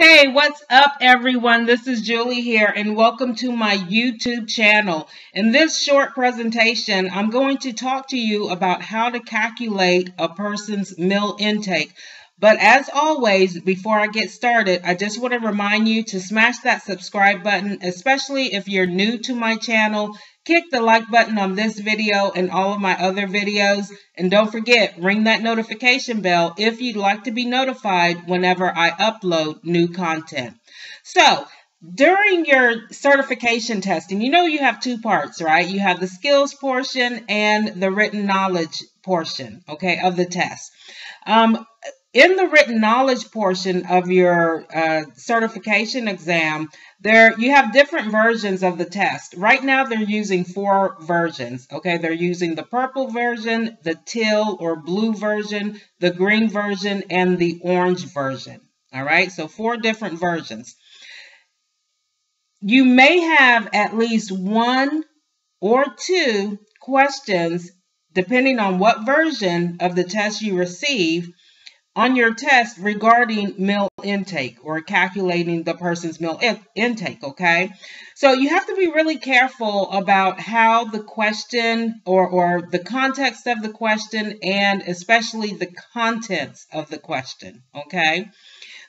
Hey, what's up, everyone? This is Julie here, and welcome to my YouTube channel. In this short presentation, I'm going to talk to you about how to calculate a person's meal intake. But as always, before I get started, I just want to remind you to smash that subscribe button, especially if you're new to my channel Click the like button on this video and all of my other videos. And don't forget, ring that notification bell if you'd like to be notified whenever I upload new content. So, during your certification testing, you know you have two parts, right? You have the skills portion and the written knowledge portion, okay, of the test. Um, in the written knowledge portion of your uh, certification exam, there you have different versions of the test. Right now they're using four versions. Okay, they're using the purple version, the teal or blue version, the green version, and the orange version. All right, so four different versions. You may have at least one or two questions, depending on what version of the test you receive, on your test regarding meal intake or calculating the person's meal intake, okay? So you have to be really careful about how the question or, or the context of the question and especially the contents of the question, okay?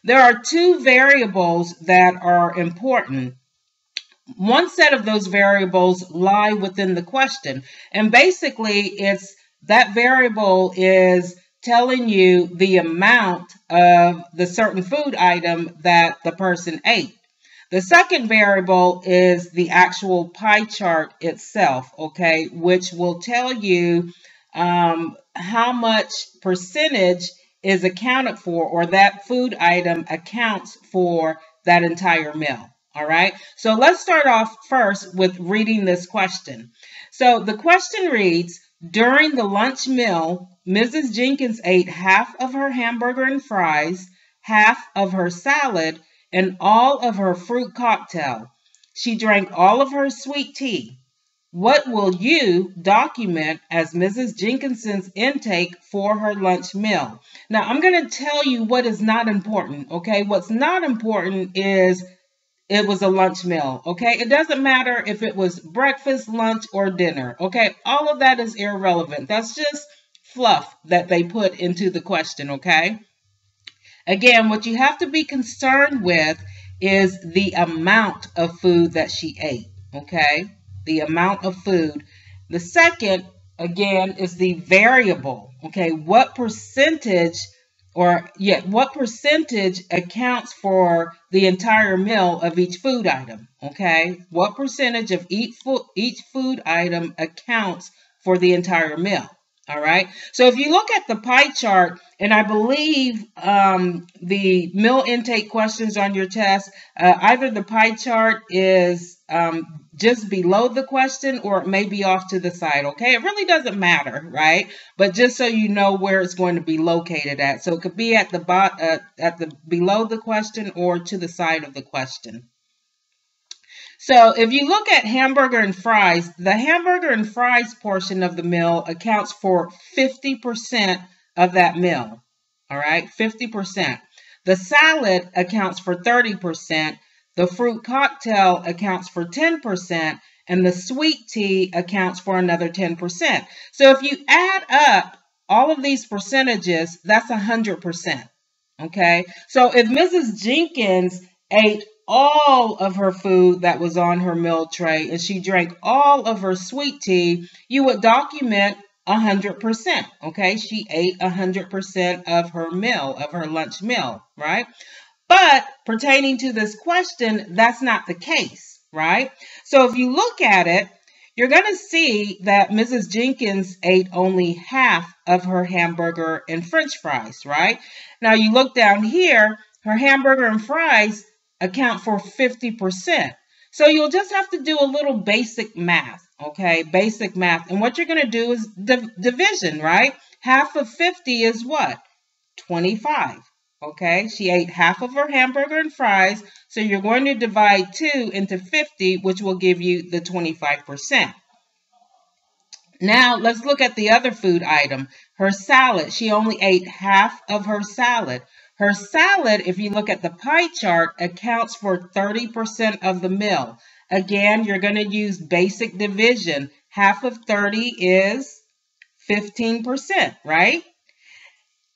There are two variables that are important. One set of those variables lie within the question, and basically it's that variable is telling you the amount of the certain food item that the person ate. The second variable is the actual pie chart itself, okay, which will tell you um, how much percentage is accounted for or that food item accounts for that entire meal. All right, so let's start off first with reading this question. So the question reads, during the lunch meal, Mrs. Jenkins ate half of her hamburger and fries, half of her salad, and all of her fruit cocktail. She drank all of her sweet tea. What will you document as Mrs. Jenkinson's intake for her lunch meal? Now, I'm going to tell you what is not important, okay? What's not important is it was a lunch meal, okay? It doesn't matter if it was breakfast, lunch, or dinner, okay? All of that is irrelevant. That's just fluff that they put into the question, okay? Again, what you have to be concerned with is the amount of food that she ate, okay? The amount of food. The second, again, is the variable, okay? What percentage or yet what percentage accounts for the entire meal of each food item, okay? What percentage of each, food, each food item accounts for the entire meal? All right. So if you look at the pie chart, and I believe um, the meal intake questions on your test, uh, either the pie chart is um, just below the question or it may be off to the side. Okay. It really doesn't matter, right? But just so you know where it's going to be located at. So it could be at the bot, uh, at the below the question or to the side of the question. So if you look at hamburger and fries, the hamburger and fries portion of the meal accounts for 50% of that meal. All right, 50%. The salad accounts for 30%. The fruit cocktail accounts for 10%. And the sweet tea accounts for another 10%. So if you add up all of these percentages, that's 100%. Okay, so if Mrs. Jenkins ate all of her food that was on her meal tray and she drank all of her sweet tea, you would document 100%. Okay, she ate 100% of her meal, of her lunch meal, right? But pertaining to this question, that's not the case, right? So if you look at it, you're going to see that Mrs. Jenkins ate only half of her hamburger and french fries, right? Now you look down here, her hamburger and fries account for 50%. So you'll just have to do a little basic math, okay? Basic math. And what you're going to do is div division, right? Half of 50 is what? 25, okay? She ate half of her hamburger and fries, so you're going to divide 2 into 50, which will give you the 25%. Now, let's look at the other food item, her salad. She only ate half of her salad. Her salad, if you look at the pie chart, accounts for 30% of the meal. Again, you're going to use basic division. Half of 30 is 15%, right?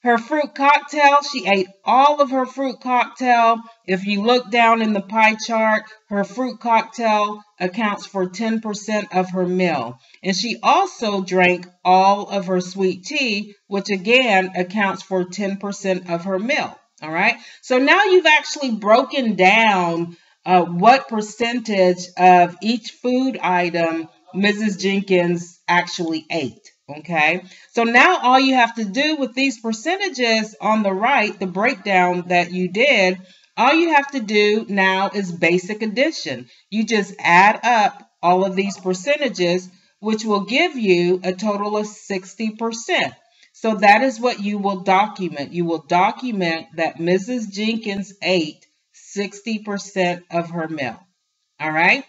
Her fruit cocktail, she ate all of her fruit cocktail. If you look down in the pie chart, her fruit cocktail accounts for 10% of her meal. And she also drank all of her sweet tea, which again accounts for 10% of her meal. All right. So now you've actually broken down uh, what percentage of each food item Mrs. Jenkins actually ate. Okay, so now all you have to do with these percentages on the right, the breakdown that you did, all you have to do now is basic addition. You just add up all of these percentages, which will give you a total of 60%. So that is what you will document. You will document that Mrs. Jenkins ate 60% of her meal. All right.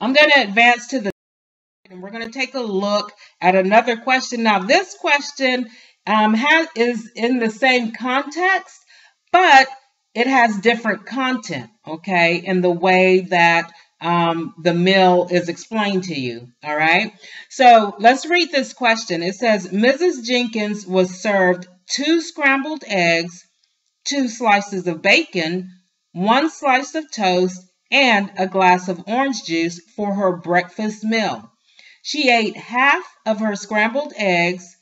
I'm going to advance to the and we're going to take a look at another question. Now, this question um, has, is in the same context, but it has different content, okay, in the way that um, the meal is explained to you, all right? So let's read this question. It says, Mrs. Jenkins was served two scrambled eggs, two slices of bacon, one slice of toast, and a glass of orange juice for her breakfast meal. She ate half of her scrambled eggs,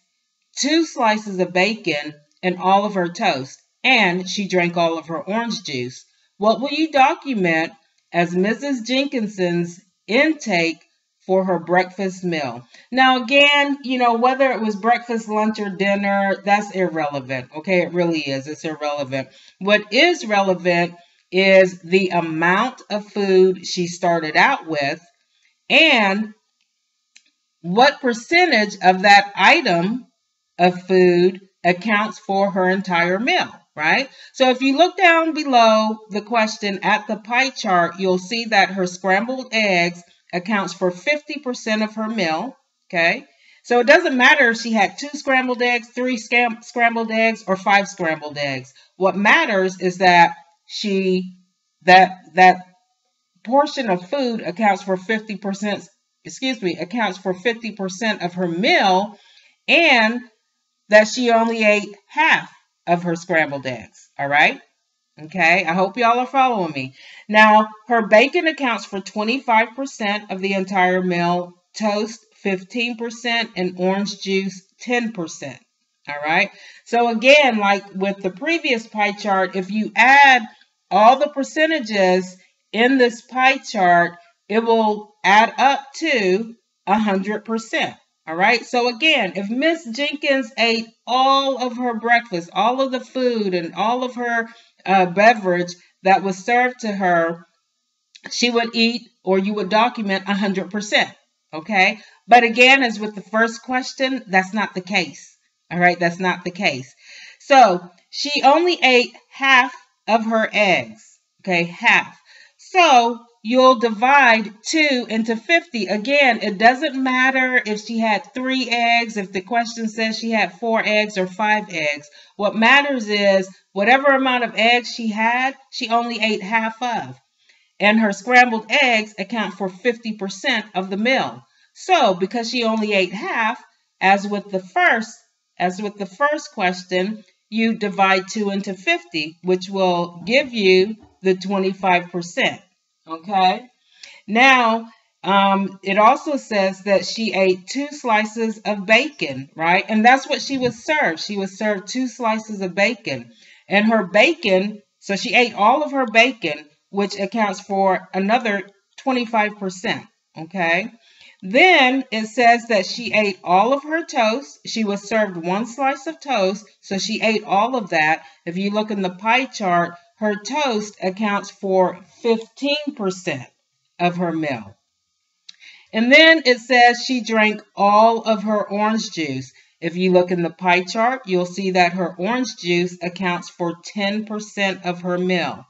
two slices of bacon, and all of her toast, and she drank all of her orange juice. What will you document as Mrs. Jenkinson's intake for her breakfast meal? Now, again, you know, whether it was breakfast, lunch, or dinner, that's irrelevant. Okay, it really is. It's irrelevant. What is relevant is the amount of food she started out with and what percentage of that item of food accounts for her entire meal, right? So if you look down below the question at the pie chart, you'll see that her scrambled eggs accounts for 50% of her meal, okay? So it doesn't matter if she had two scrambled eggs, three scrambled eggs, or five scrambled eggs. What matters is that she that that portion of food accounts for 50% excuse me, accounts for 50% of her meal and that she only ate half of her scrambled eggs. All right. Okay. I hope y'all are following me. Now, her bacon accounts for 25% of the entire meal, toast 15%, and orange juice 10%. All right. So again, like with the previous pie chart, if you add all the percentages in this pie chart, it will add up to 100%. All right. So again, if Miss Jenkins ate all of her breakfast, all of the food, and all of her uh, beverage that was served to her, she would eat or you would document 100%. Okay. But again, as with the first question, that's not the case. All right. That's not the case. So she only ate half of her eggs. Okay. Half. So you'll divide 2 into 50. Again, it doesn't matter if she had three eggs, if the question says she had four eggs or five eggs. What matters is whatever amount of eggs she had, she only ate half of. And her scrambled eggs account for 50% of the meal. So because she only ate half, as with the first, as with the first question, you divide 2 into 50, which will give you the 25%. Okay. Now, um, it also says that she ate two slices of bacon, right? And that's what she was served. She was served two slices of bacon. And her bacon, so she ate all of her bacon, which accounts for another 25%. Okay. Then it says that she ate all of her toast. She was served one slice of toast, so she ate all of that. If you look in the pie chart, her toast accounts for 15% of her meal. And then it says she drank all of her orange juice. If you look in the pie chart, you'll see that her orange juice accounts for 10% of her meal.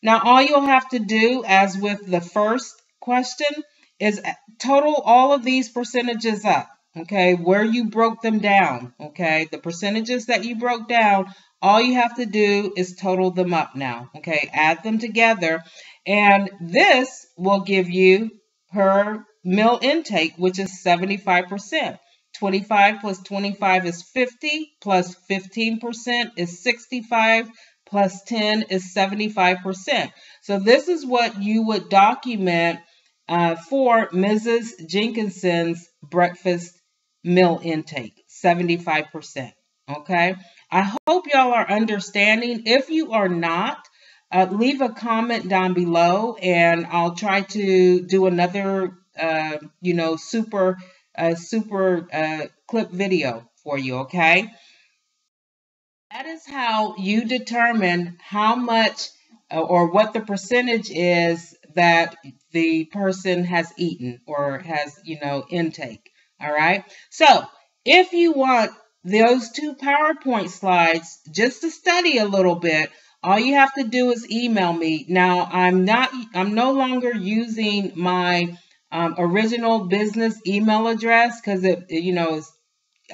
Now, all you'll have to do, as with the first question, is total all of these percentages up, okay, where you broke them down, okay, the percentages that you broke down, All you have to do is total them up now. Okay, add them together. And this will give you her meal intake, which is 75%. 25 plus 25 is 50, plus 15% is 65, plus 10 is 75%. So this is what you would document uh, for Mrs. Jenkinson's breakfast meal intake, 75%. Okay. I hope y'all are understanding. If you are not, uh, leave a comment down below and I'll try to do another, uh, you know, super, uh, super uh, clip video for you. Okay. That is how you determine how much uh, or what the percentage is that the person has eaten or has, you know, intake. All right. So if you want those two PowerPoint slides just to study a little bit, all you have to do is email me. Now I'm not, I'm no longer using my um, original business email address because it, you know,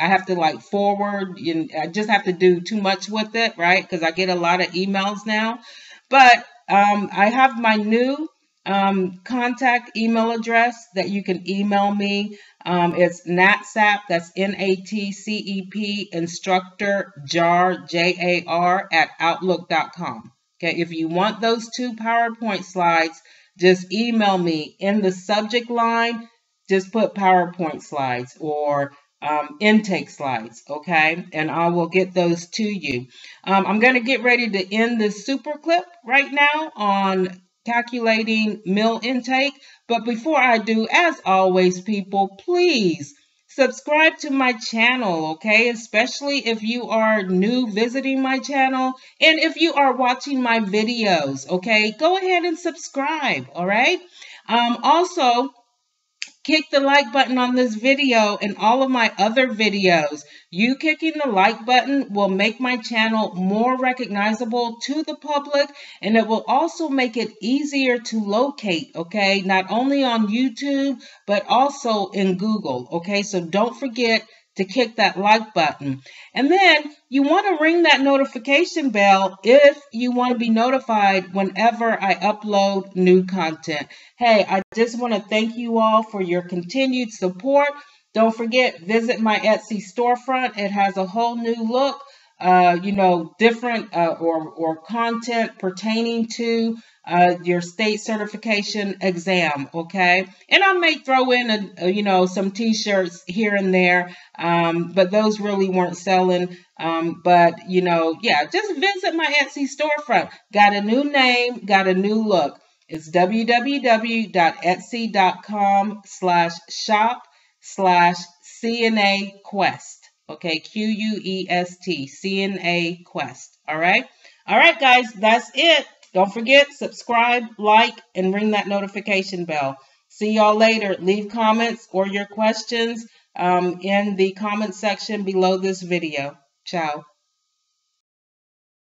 I have to like forward and I just have to do too much with it, right? Because I get a lot of emails now. But um, I have my new um, contact email address that you can email me. Um, it's NATCEP, that's N-A-T-C-E-P, instructor jar, J-A-R, at outlook.com. Okay, if you want those two PowerPoint slides, just email me in the subject line, just put PowerPoint slides or um, intake slides, okay? And I will get those to you. Um, I'm going to get ready to end this super clip right now on calculating meal intake. But before I do, as always, people, please subscribe to my channel, okay? Especially if you are new visiting my channel and if you are watching my videos, okay? Go ahead and subscribe, all right? Um, also, Kick the like button on this video and all of my other videos. You kicking the like button will make my channel more recognizable to the public and it will also make it easier to locate, okay? Not only on YouTube, but also in Google, okay? So don't forget to kick that like button. And then you want to ring that notification bell if you want to be notified whenever I upload new content. Hey, I just want to thank you all for your continued support. Don't forget, visit my Etsy storefront. It has a whole new look, uh, you know, different uh, or, or content pertaining to uh, your state certification exam, okay? And I may throw in, a, a you know, some t-shirts here and there, um, but those really weren't selling. Um, but, you know, yeah, just visit my Etsy storefront. Got a new name, got a new look. It's www.etsy.com slash shop slash CNA Quest. Okay, Q-U-E-S-T, CNA Quest. All right? All right, guys, that's it. Don't forget, subscribe, like, and ring that notification bell. See y'all later. Leave comments or your questions um, in the comment section below this video. Ciao.